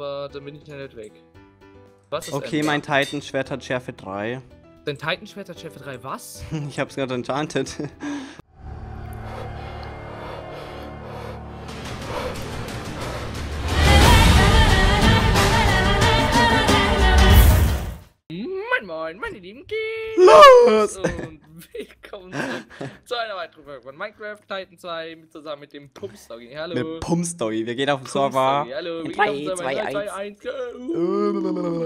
aber dann bin ich ja nicht weg. Was ist Okay, Ender? mein Titan-Schwert hat Schärfe 3. Dein Titanschwert hat Schärfe 3, was? Ich hab's gerade enchanted. Lieben! Los! Und willkommen zurück zu einer weiteren Folge von Minecraft Titan 2 mit- zusammen mit dem Pumpstory. Hallo. Mit Pump-Story. Wir gehen auf den Server. Hallo.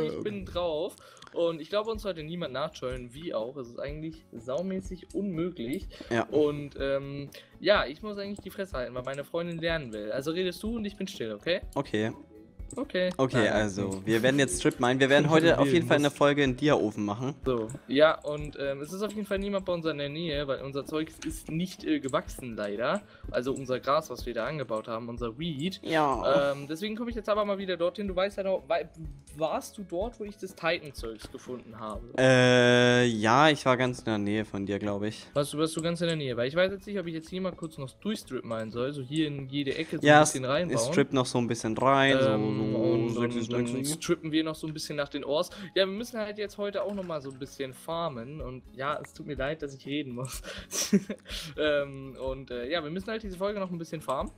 Ich bin drauf. Und ich glaube, uns sollte niemand nachschauen, wie auch. Es ist eigentlich saumäßig unmöglich. Ja. Und ähm, ja, ich muss eigentlich die Fresse halten, weil meine Freundin lernen will. Also redest du und ich bin still, okay? Okay. Okay. Okay, Nein, also, wir werden jetzt Strip minen. Wir werden heute auf jeden Fall eine Folge in Dia-Ofen machen. So, ja, und ähm, es ist auf jeden Fall niemand bei uns in der Nähe, weil unser Zeug ist nicht äh, gewachsen, leider. Also unser Gras, was wir da angebaut haben, unser Weed. Ja. Ähm, deswegen komme ich jetzt aber mal wieder dorthin. Du weißt ja noch, warst du dort, wo ich das Titan-Zeugs gefunden habe? Äh, ja, ich war ganz in der Nähe von dir, glaube ich. Warst du, warst du ganz in der Nähe? Weil ich weiß jetzt nicht, ob ich jetzt hier mal kurz noch durchstrip meinen soll, so hier in jede Ecke so Ja, ein bisschen es reinbauen. strippt noch so ein bisschen rein. Ähm, so, so, so, so. strippen wir noch so ein bisschen nach den Ors. Ja, wir müssen halt jetzt heute auch noch mal so ein bisschen farmen. Und ja, es tut mir leid, dass ich reden muss. ähm, und äh, ja, wir müssen halt diese Folge noch ein bisschen farmen.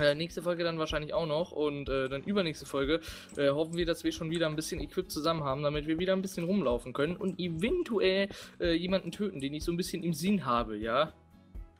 Äh, nächste Folge dann wahrscheinlich auch noch und äh, dann übernächste Folge äh, hoffen wir, dass wir schon wieder ein bisschen Equip zusammen haben, damit wir wieder ein bisschen rumlaufen können und eventuell äh, jemanden töten, den ich so ein bisschen im Sinn habe, ja?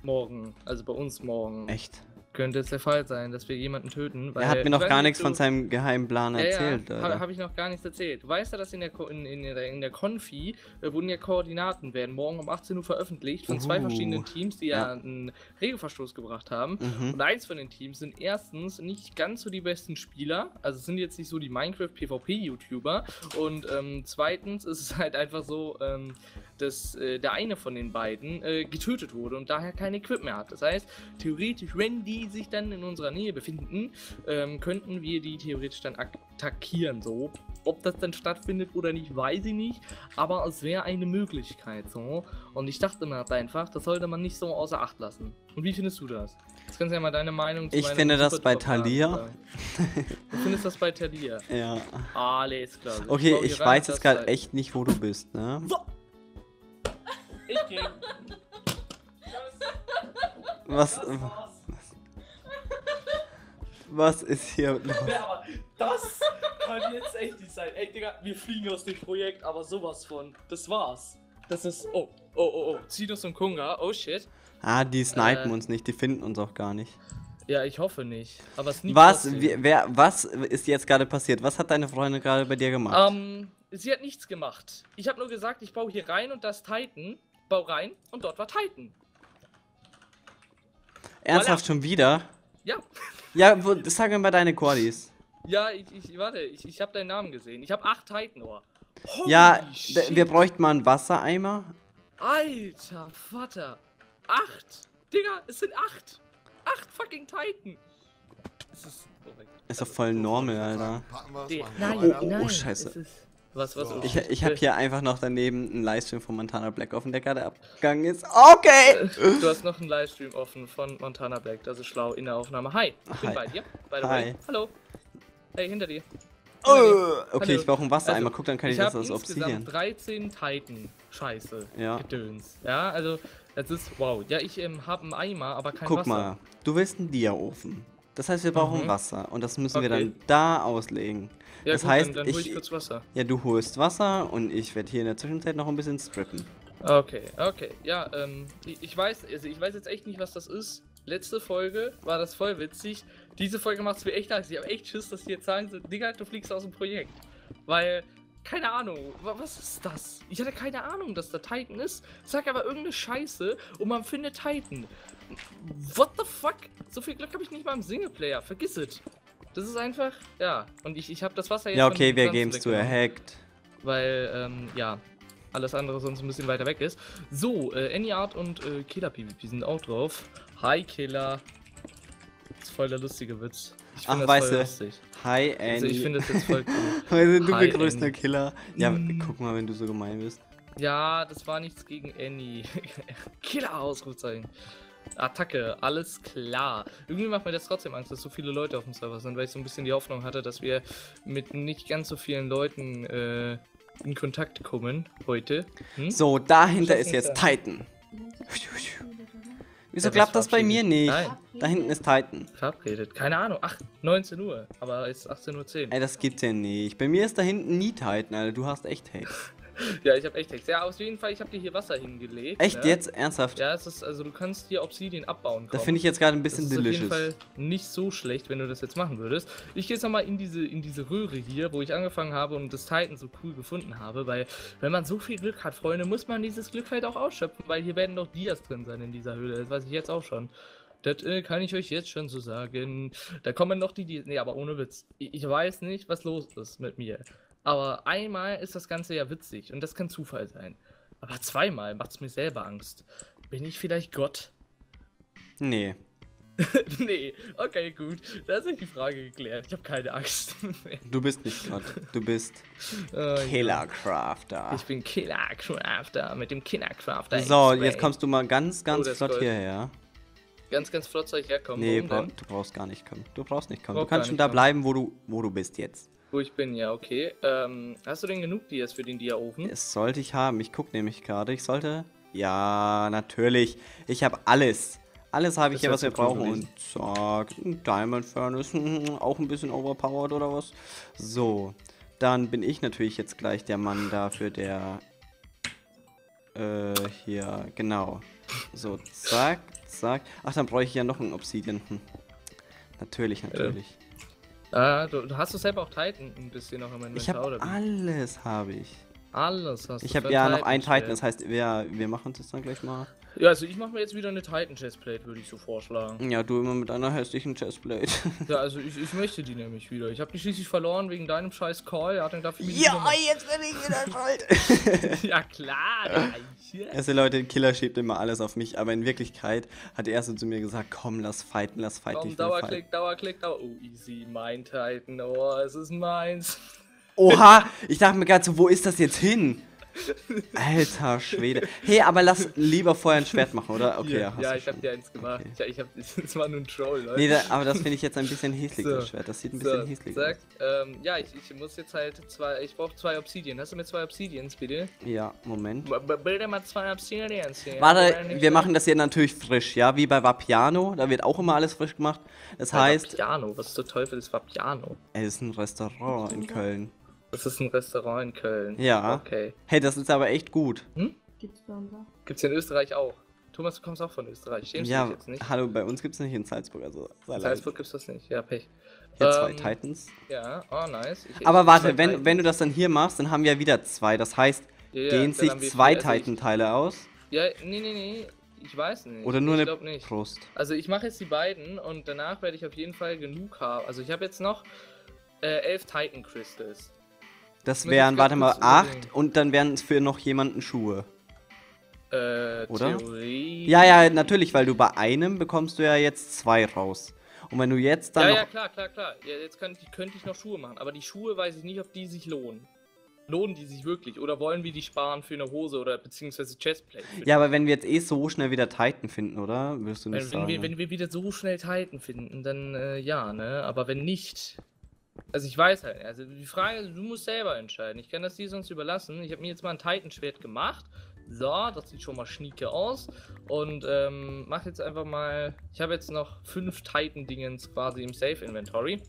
Morgen, also bei uns morgen. Echt? Könnte es der Fall sein, dass wir jemanden töten. Er hat mir noch gar nicht, nichts du- von seinem geheimen Plan erzählt. ja, habe hab ich noch gar nichts erzählt. Du weißt ja, dass in der, in, in der, in der Konfi äh, wurden ja Koordinaten werden morgen um 18 Uhr veröffentlicht von zwei Uh. verschiedenen Teams, die ja, Ja. einen Regelverstoß gebracht haben. Mhm. Und eins von den Teams sind erstens nicht ganz so die besten Spieler, also es sind jetzt nicht so die Minecraft-PvP-YouTuber. Und ähm, zweitens ist es halt einfach so, ähm, dass äh, der eine von den beiden äh, getötet wurde und daher kein Equip mehr hat. Das heißt, theoretisch, wenn die sich dann in unserer Nähe befinden, ähm, könnten wir die theoretisch dann attackieren. So. Ob das dann stattfindet oder nicht, weiß ich nicht. Aber es wäre eine Möglichkeit. So. Und ich dachte mir einfach, das sollte man nicht so außer Acht lassen. Und wie findest du das? Jetzt kannst du ja mal deine Meinung zu Ich finde das bei Thalia-. Du findest das bei Talia? Ja. Alles klar. Okay, ich rein, weiß jetzt gerade echt nicht, wo du bist, ne? Ich geh. Was, was ist hier los? Das kann jetzt echt nicht sein. Ey, Digga, wir fliegen aus dem Projekt, aber sowas von. Das war's. Das ist. Oh, oh, oh, oh. Zinos und Kunga. Oh shit. Ah, die snipen Äh. uns nicht, die finden uns auch gar nicht. Ja, ich hoffe nicht. Aber es nie Was, wer, was ist jetzt gerade passiert? Was hat deine Freundin gerade bei dir gemacht? Ähm, sie hat nichts gemacht. Ich habe nur gesagt, ich baue hier rein und das Titan. Bau rein und dort war Titan. Ernsthaft schon wieder? Ja. Ja, wo, sag mir mal deine Quadis. Ja, ich, ich warte, ich, ich habe deinen Namen gesehen. Ich habe acht Titan Ohr. Holy Ja, shit. wir bräuchten mal einen Wassereimer. Alter Vater. Acht. Digga, es sind acht. Acht fucking Titan. Es ist. Oh. Ist doch voll normal, Alter. Nein, wir weiter. nein. oh, scheiße. Was, was? So. Ich, ich habe hier einfach noch daneben einen Livestream von Montana Black offen, der gerade abgegangen ist. Okay! Du hast noch einen Livestream offen von Montana Black. Das ist schlau in der Aufnahme. Hi, ich bin Hi. bei dir. By the Hi. way. Hallo. Hey, hinter dir. Oh, okay, Hallo. ich brauche einen Wassereimer. Also, Guck, dann kann ich, ich das als Obsidian. 13 Titan. Scheiße. Ja. Gedöns. Ja, also, das ist wow. Ja, ich ähm, habe einen Eimer, aber kein Guck Wasser. mal, du willst einen Dia-Ofen. Das heißt, wir brauchen Mhm. Wasser und das müssen wir Okay. dann da auslegen. Ja, Das gut, heißt, dann, dann hol ich ich- kurz Wasser. Ja, du holst Wasser und ich werde hier in der Zwischenzeit noch ein bisschen strippen. Okay, okay. Ja, ähm, ich, ich weiß, also ich weiß jetzt echt nicht, was das ist. Letzte Folge war das voll witzig. Diese Folge macht es mir echt Angst. Ich habe echt Schiss, dass die jetzt sagen so, Digga, du fliegst aus dem Projekt. Weil, keine Ahnung, wa- was ist das? Ich hatte keine Ahnung, dass da Titan ist. Sag aber irgendeine Scheiße und man findet Titan. What the fuck? So viel Glück habe ich nicht mal im Singleplayer. Vergiss es. Das ist einfach, ja. Und ich, ich habe das Wasser jetzt Ja, okay, wir Pflanzen game's zu erhackt. weil ähm, ja, alles andere sonst ein bisschen weiter weg ist. So, äh, Anyart und äh, Killer PvP sind auch drauf. Hi Killer. Das ist voll der lustige Witz. Ich Ach, weißt du, lustig. Hi, Annie. Also ich finde das jetzt voll cool. Du Hi, begrüßt Annie. Killer. Ja, Mm. guck mal, wenn du so gemein bist. Ja, das war nichts gegen Annie. Killer Ausrufzeichen. Attacke, alles klar. Irgendwie macht mir das trotzdem Angst, dass so viele Leute auf dem Server sind, weil ich so ein bisschen die Hoffnung hatte, dass wir mit nicht ganz so vielen Leuten äh, in Kontakt kommen heute. Hm? So, dahinter ist jetzt ja- Titan. Wieso Ja, klappt das bei mir nicht? Nein. Da hinten ist Titan. Verabredet. Keine Ahnung. Ach, 19 Uhr. Aber es ist 18.10 Uhr. Ey, das gibt's ja nicht. Bei mir ist da hinten nie Titan, Alter. Du hast echt Hate. Ja, ich habe echt Text. Ja, auf jeden Fall, ich habe dir hier Wasser hingelegt. Echt ne? jetzt? Ernsthaft? Ja, es ist, also du kannst hier Obsidian abbauen. Da kaum. finde ich jetzt gerade ein Das bisschen ist auf jeden delicious. Fall nicht so schlecht, wenn du das jetzt machen würdest. Ich gehe jetzt nochmal in diese, in diese Röhre hier, wo ich angefangen habe und das Titan so cool gefunden habe, weil wenn man so viel Glück hat, Freunde, muss man dieses Glück halt auch ausschöpfen, weil hier werden doch Dias drin sein in dieser Höhle. Das weiß ich jetzt auch schon. Das äh, kann ich euch jetzt schon so sagen. Da kommen noch die Dias. Nee, aber ohne Witz. Ich, ich weiß nicht, was los ist mit mir. Aber einmal ist das Ganze ja witzig und das kann Zufall sein. Aber zweimal macht es mir selber Angst. Bin ich vielleicht Gott? Nee. nee, okay, gut. Da ist die Frage geklärt. Ich habe keine Angst mehr. Du bist nicht Gott. Du bist Äh, Killercrafter. Ich bin Killercrafter mit dem Killercrafter. So, jetzt kommst du mal ganz, ganz Oh, flott Gold. hierher. Ganz, ganz flott soll ich herkommen. Nee, bra denn? du brauchst gar nicht kommen. Du brauchst nicht kommen. Brauch Du kannst schon da kommen. bleiben, wo du, wo du bist jetzt. Wo ich bin, ja, okay. Ähm, hast du denn genug Dias für den Dia-Ofen? Es sollte ich haben. Ich gucke nämlich gerade. Ich sollte. Ja, natürlich. Ich habe alles. Alles habe ich Das hier, was wir brauchen. Und zack, ein Diamond Furnace. Auch ein bisschen overpowered oder was? So. Dann bin ich natürlich jetzt gleich der Mann dafür, der. Äh, hier, genau. So, zack, zack. Ach, dann brauche ich ja noch einen Obsidian. Hm. Natürlich, natürlich. Ah, du, hast du selber auch Titan ein bisschen noch im Inventar, Ich habe alles, habe ich. Alles hast du Ich habe ja noch einen Titan, das heißt, wir, wir machen das dann gleich mal. Ja, also ich mache mir jetzt wieder eine Titan-Chestplate, würde ich so vorschlagen. Ja, du immer mit einer hässlichen Chestplate. Ja, also ich, ich möchte die nämlich wieder. Ich habe die schließlich verloren wegen deinem scheiß Call. Er hat dann dafür ja, jetzt bin ich wieder schuld. ja klar, Reiche. Erste Leute, Killer schiebt immer alles auf mich, aber in Wirklichkeit hat er so zu mir gesagt, komm, lass fighten, lass fighten. Komm. Dauerklick, Dauerklick, Dauer. Oh, easy, mein Titan. Oh, es ist meins. Oha, ich dachte mir gerade so, wo ist das jetzt hin? Alter Schwede. Hey, aber lass lieber vorher ein Schwert machen, oder? Okay, Hier, ja, ja ich habe schon. dir eins gemacht. Okay. Ich, ich hab, das war nur ein Troll, Leute. Nee, da, aber das finde ich jetzt ein bisschen hässlich, So. das Schwert. Das sieht ein bisschen so, hässlich aus. ähm, ja, ich, ich muss jetzt halt zwei, ich brauche zwei Obsidian. Hast du mir zwei Obsidians, bitte? Ja, Moment. B bitte mal zwei Obsidians hier. Warte, wir machen das hier natürlich frisch, ja, wie bei Vapiano. Da wird auch immer alles frisch gemacht. Das Bei heißt, Vapiano, was zur Teufel ist Vapiano? es ist ein Restaurant in Köln. Das ist ein Restaurant in Köln. Ja. Okay. Hey, das ist aber echt gut. Gibt's bei uns auch. Gibt's hier in Österreich auch. Thomas, du kommst auch von Österreich. Schämst du Ja, dich jetzt nicht? hallo, bei uns gibt es nicht in Salzburg, also sei In. Salzburg gibt's das nicht. Ja, Pech. Hier zwei Ähm, Titans. Ja, oh nice. Ich- Aber ich- warte, wenn, Titans. wenn du das dann hier machst, dann haben wir ja wieder zwei. Das heißt, Ja, ja, dehnen dann sich zwei also Titan-Teile aus? Ja, nee, nee, nee. Ich weiß nicht. Oder nur ich eine nicht. Brust? Also ich mache jetzt die beiden und danach werde ich auf jeden Fall genug haben. Also ich habe jetzt noch äh, elf Titan Crystals. Das wären, warte mal, acht und dann wären es für noch jemanden Schuhe. Äh, Oder? Theorie. Ja, ja, natürlich, weil du bei einem bekommst du ja jetzt zwei raus. Und wenn du jetzt dann Ja, ja, klar, klar, klar. Ja, jetzt könnte ich, könnte ich noch Schuhe machen. Aber die Schuhe weiß ich nicht, ob die sich lohnen. Lohnen die sich wirklich? Oder wollen wir die sparen für eine Hose oder beziehungsweise Chestplate? Ja, aber wenn wir jetzt eh so schnell wieder Titan finden, oder? Würdest du nicht Wenn, wenn, sagen? wir, wenn wir wieder so schnell Titan finden, dann äh, ja, ne? Aber wenn nicht. Also ich weiß halt, also die Frage, du musst selber entscheiden. Ich kann das dir sonst überlassen. Ich habe mir jetzt mal ein Titan-Schwert gemacht. So, das sieht schon mal schnieke aus. Und ähm, mach jetzt einfach mal. Ich habe jetzt noch fünf Titan-Dingens quasi im Safe-Inventory.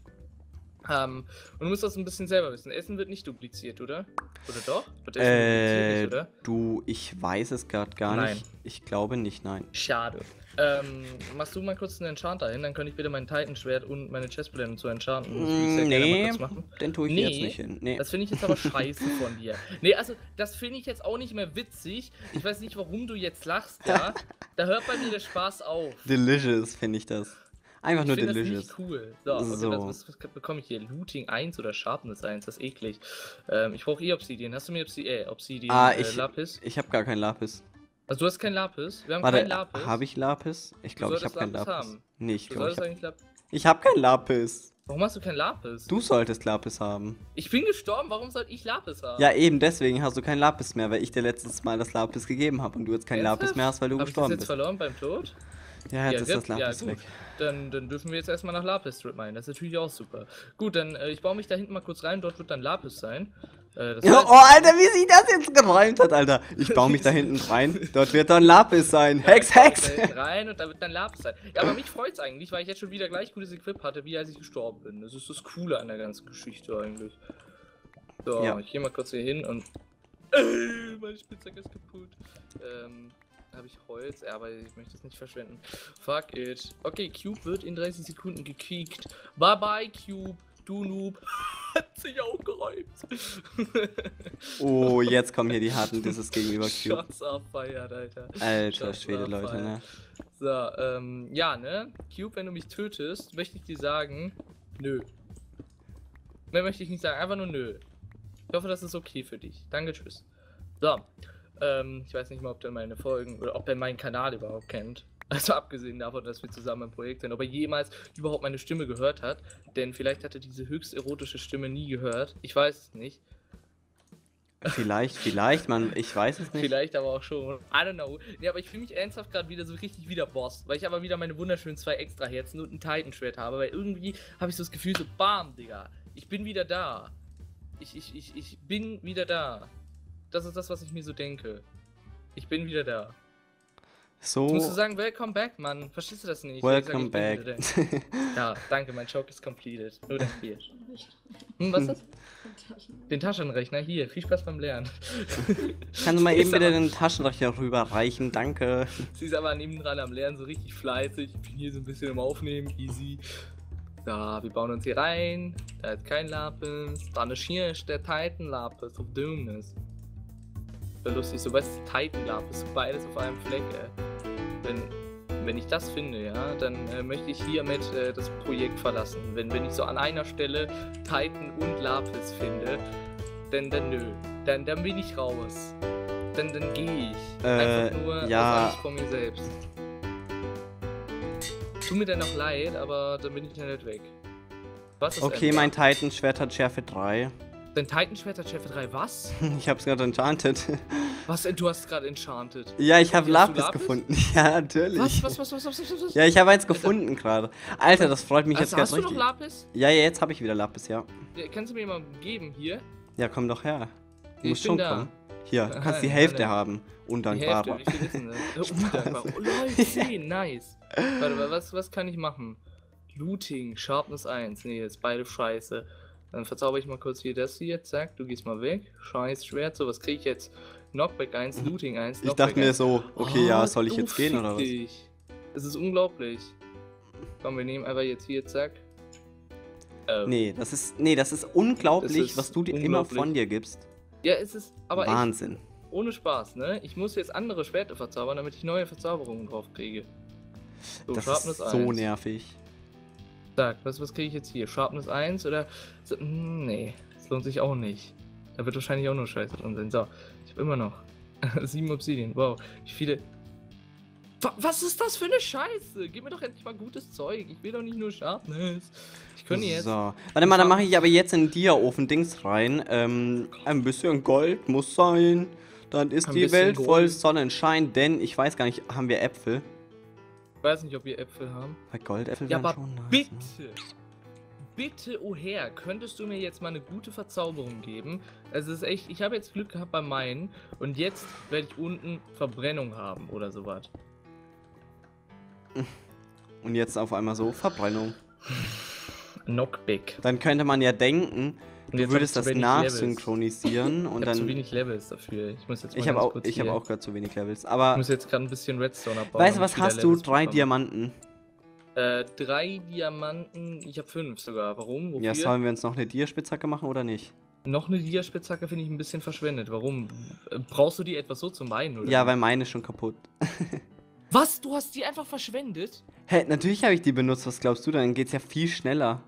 Ähm, und du musst das ein bisschen selber wissen. Essen wird nicht dupliziert, oder? Oder doch? Wird Essen dupliziert äh, nicht, oder? du, ich weiß es gerade gar Nein. nicht. Ich glaube nicht, nein. Schade. Ähm, machst du mal kurz einen Enchanter hin, dann könnte ich bitte mein Titan-Schwert und meine Chestplate zu enchanten. Das Mm, nee, den tue ich Nee, jetzt nicht hin. Nee. Das finde ich jetzt aber scheiße von dir. Nee, also, das finde ich jetzt auch nicht mehr witzig. Ich weiß nicht, warum du jetzt lachst, ja. Da hört bei mir der Spaß auf. Delicious finde ich das. Einfach Ich nur finde das delicious. nicht cool. So, okay, So. Was, was, bekomme ich hier? Looting 1 oder Sharpness 1? Das ist eklig. Ähm, ich brauche eh Obsidian. Hast du mir Obsi äh, Obsidian Ah, äh, ich, Lapis? ich habe gar kein Lapis. Also, du hast kein Lapis? Wir haben Warte, kein Lapis. habe ich Lapis? Ich glaube, ich habe kein Lapis haben. Nee, ich Du glaube, ich solltest habe eigentlich Lapis. ich hab kein Lapis. Warum hast du kein Lapis? Du solltest Lapis haben. Ich bin gestorben, warum sollte ich Lapis haben? Ja, eben deswegen hast du kein Lapis mehr, weil ich dir letztes Mal das Lapis gegeben habe und du jetzt kein Ernsthaft? Lapis mehr hast, weil du Hab ich das gestorben jetzt bist. verloren beim Tod? Ja, jetzt Ja, ist das Lapis ja, weg. gut. Dann, dann dürfen wir jetzt erstmal nach Lapis Strip meinen. Das ist natürlich auch super. Gut, dann äh, ich baue mich da hinten mal kurz rein. Dort wird dann Lapis sein. Äh, oh, Alter, wie sich das jetzt geräumt hat, Alter. Ich baue mich da hinten rein. Dort wird dann Lapis sein. Ja, Hex, Hex! rein und da wird dann Lapis sein. Ja, aber mich freut's eigentlich, weil ich jetzt schon wieder gleich gutes Equip hatte, wie als ich gestorben bin. Das ist das Coole an der ganzen Geschichte eigentlich. So, Ja. ich gehe mal kurz hier hin und. Äh, meine Spitzhacke ist kaputt. Ähm, habe ich Holz? Ja, aber ich möchte es nicht verschwenden. Fuck it. Okay, Cube wird in 30 Sekunden gekickt. Bye bye, Cube. Du Noob. Hat sich auch geräumt. Oh, jetzt kommen hier die harten Disses gegenüber Cube. Shots abfeiert, Alter. Alter Shots Schwede, Leute, ne? So, ähm, ja, ne? Cube, wenn du mich tötest, möchte ich dir sagen, nö. Mehr möchte ich nicht sagen, einfach nur nö. Ich hoffe, das ist okay für dich. Danke, tschüss. So, ähm, ich weiß nicht mal, ob der meine Folgen oder ob er meinen Kanal überhaupt kennt. Also abgesehen davon, dass wir zusammen im Projekt sind, ob er jemals überhaupt meine Stimme gehört hat. Denn vielleicht hat er diese höchst erotische Stimme nie gehört. Ich weiß es nicht. Vielleicht, vielleicht, man, ich weiß es nicht. Vielleicht aber auch schon. I don't know. Nee, aber ich fühle mich ernsthaft gerade wieder so richtig wieder Boss. Weil ich aber wieder meine wunderschönen zwei extra Herzen und ein Titan-Schwert habe. Weil irgendwie habe ich so das Gefühl, so BAM, Digga. Ich bin wieder da. Ich, ich, ich, ich bin wieder da. Das ist das, was ich mir so denke. Ich bin wieder da. Jetzt musst du So, sagen, welcome back, Mann. Verstehst du das nicht? Ich welcome back. Ja, danke, mein Joke ist completed. Nur der Bier. Hm, was ist das? Den Taschenrechner. Hier, viel Spaß beim Lernen. Kannst du mal eben wieder den Taschenrechner rüberreichen, danke. Sie ist aber neben dran am Lernen, so richtig fleißig. Ich bin hier so ein bisschen im Aufnehmen, easy. Da, wir bauen uns hier rein. Da ist kein Lapis. Dann ist hier der Titan Lapis of Doomness. Wäre lustig, so weißt du, Titan Lapis, so beides auf einem Fleck, ey. Wenn, wenn ich das finde, ja, dann äh, möchte ich hiermit äh, das Projekt verlassen. Wenn, wenn ich so an einer Stelle Titan und Lapis finde, dann, dann nö. Dann, dann bin ich raus. Dann, dann gehe ich. Äh, Einfach nur ja. aus vor mir selbst. Tut mir dann noch leid, aber dann bin ich ja nicht weg. Was ist Okay, mein Titan-Schwert hat Schärfe 3. Dein Titan-Schwert hat Schärfe 3, was? Ich hab's gerade enchanted. Was, du hast gerade enchanted. Ja, ich habe hast Lapis Lapis? gefunden. Ja, natürlich. Was, was, was, was, was, was, was? Ja, ich habe eins gefunden gerade. Alter, das freut mich also, jetzt hast ganz du noch richtig. Lapis? Ja, ja, jetzt habe ich wieder Lapis, ja. Ja, Kannst du mir mal geben hier? Ja, komm doch her. Du Ich musst schon da. kommen. Hier, du kannst die Hälfte nein. haben. Die Undankbarer. Hälfte, das? Äh, Undankbar. Oh, lol, 10, nice. Warte mal, was, was kann ich machen? Looting, Sharpness 1. Nee, ist beide scheiße. Dann verzauber ich mal kurz hier das hier. Zack, du gehst mal weg. Scheiß Schwert. So, was krieg ich jetzt? Knockback 1, Looting 1. Ich Knockback dachte mir 1. so, okay, ja, Oh, soll ich du jetzt gehen oder was? Es ist unglaublich. Komm, wir nehmen einfach jetzt hier, zack. Äh, Nee, das ist, nee, das ist unglaublich, Das ist was du dir immer von dir gibst. Ja, es ist aber echt Wahnsinn. ohne Spaß, ne? Ich muss jetzt andere Schwerter verzaubern, damit ich neue Verzauberungen drauf kriege. So, Das Sharpness ist so 1. nervig. Sag, was, was kriege ich jetzt hier? Sharpness 1 oder. Hm, nee, das lohnt sich auch nicht. Da wird wahrscheinlich auch nur Scheiße drin sein. So, ich habe immer noch 7 Obsidian. Wow, wie viele. Wa- Was ist das für eine Scheiße? Gib mir doch endlich mal gutes Zeug. Ich will doch nicht nur Sharpness. Ich könnte jetzt. So. Warte mal, dann mache ich aber jetzt in den Dia-Ofen Dings rein. Ähm, ein bisschen Gold muss sein. Dann ist die Welt voll Gold. Sonnenschein, denn ich weiß gar nicht, haben wir Äpfel? Ich weiß nicht, ob wir Äpfel haben. Weil Goldäpfel Ja, aber schon nice. bitte. ne? Bitte, oh Herr, könntest du mir jetzt mal eine gute Verzauberung geben? Also es ist echt, ich habe jetzt Glück gehabt bei meinen und jetzt werde ich unten Verbrennung haben oder sowas. Und jetzt auf einmal so Verbrennung. Knockback. Dann könnte man ja denken, Und du würdest hab das ich zu wenig Levels. nachsynchronisieren Ich und habe zu dann. wenig Levels dafür. Ich muss jetzt mal Ich habe auch, ich hier- auch gerade zu wenig Levels. Ich Aber muss jetzt gerade ein bisschen Redstone abbauen. weißt du was ich hast du? Levels Drei bekomme. Diamanten. Äh, drei Diamanten. Ich habe fünf sogar. Warum? Wofür? Ja, sollen wir uns noch eine Dia-Spitzhacke machen oder nicht? Noch eine Diaspitzhacke finde ich ein bisschen verschwendet. Warum? Äh, Brauchst du die etwas so zum Beinen oder? Ja, weil meine ist schon kaputt. Was? Du hast die einfach verschwendet? Hä, natürlich habe ich die benutzt. Was glaubst du? Dann geht's ja viel schneller.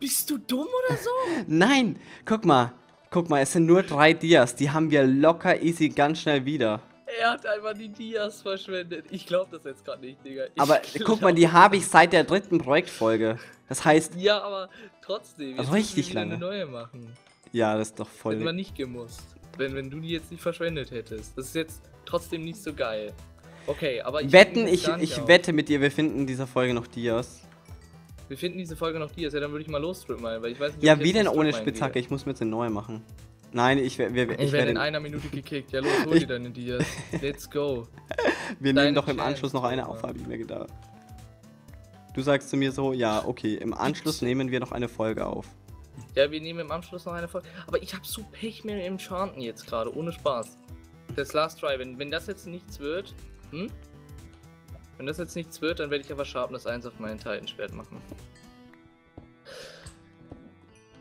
Bist du dumm oder so? Nein, guck mal. Guck mal, es sind nur drei Dias. Die haben wir locker easy ganz schnell wieder. Er hat einfach die Dias verschwendet. Ich glaube das jetzt gerade nicht, Digga. Ich Aber guck mal, die habe ich seit der dritten Projektfolge. Das heißt, Ja, aber trotzdem. Richtig lange. eine neue machen. ja, das ist doch voll. Hätten wir nicht gemusst. Wenn, wenn du die jetzt nicht verschwendet hättest. Das ist jetzt trotzdem nicht so geil. Okay, aber ich Wetten, ich, ich wette mit dir, wir finden in dieser Folge noch Dias. Wir finden diese Folge noch Dias, ja, dann würde ich mal losdrücken, weil ich weiß nicht, Ja, wie denn ohne Spitzhacke? Ich muss mir jetzt eine neue machen. Nein, ich, wer- wer- Ich, ich werde in einer Minute gekickt. Ja, los, hol dir deine Dias. Let's go. Wir deine nehmen doch im Anschluss noch eine auf, habe ich mir gedacht. Du sagst zu mir so, ja, okay, im Anschluss nehmen wir noch eine Folge auf. Ja, wir nehmen im Anschluss noch eine Folge. Aber ich habe so Pech mit dem Chanten jetzt gerade, ohne Spaß. Das Last Try, wenn, wenn das jetzt nichts wird, hm? Wenn das jetzt nichts wird, dann werde ich aber Sharpness 1 auf mein Titanschwert machen.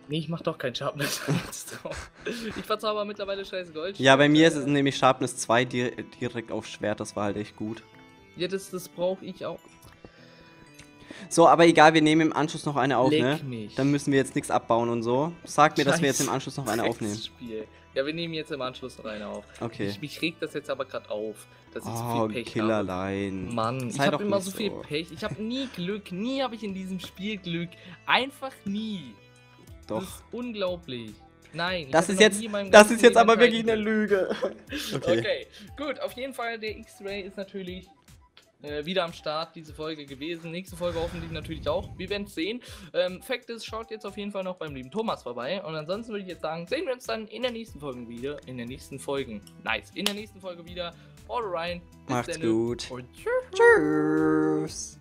Nee, ich mach doch kein Sharpness 1 drauf. Ich verzauber mittlerweile scheiß Gold. Ja, bei mir ist es nämlich Sharpness 2 di direkt auf Schwert, das war halt echt gut. Ja, das, das brauche ich auch. So, aber egal, wir nehmen im Anschluss noch eine auf, Leck ne? mich. Dann müssen wir jetzt nichts abbauen und so. Sag mir, dass wir jetzt im Scheiß Anschluss noch eine aufnehmen. Spiel. Ja, wir nehmen jetzt im Anschluss noch eine auf. Okay. Ich, mich regt das jetzt aber gerade auf, dass ich Oh, so viel Pech habe. Killerlein. Mann, Sei ich habe immer so viel. Pech. Ich habe nie Glück. Nie habe ich in diesem Spiel Glück. Einfach nie. Das Doch. ist unglaublich. Nein. Das ist jetzt, das ist jetzt aber wirklich eine. Lüge. Okay. Okay. gut. Auf jeden Fall, der X-Ray ist natürlich äh, wieder am Start, diese Folge gewesen. Nächste Folge hoffentlich natürlich auch. Wir werden es sehen. Ähm, Fakt ist, schaut jetzt auf jeden Fall noch beim lieben Thomas vorbei. Und ansonsten würde ich jetzt sagen, sehen wir uns dann in der nächsten Folge wieder. In der nächsten Folgen. Nice. In der nächsten Folge wieder. Rein. Bis Macht's gut. Und tschüss. Tschüss.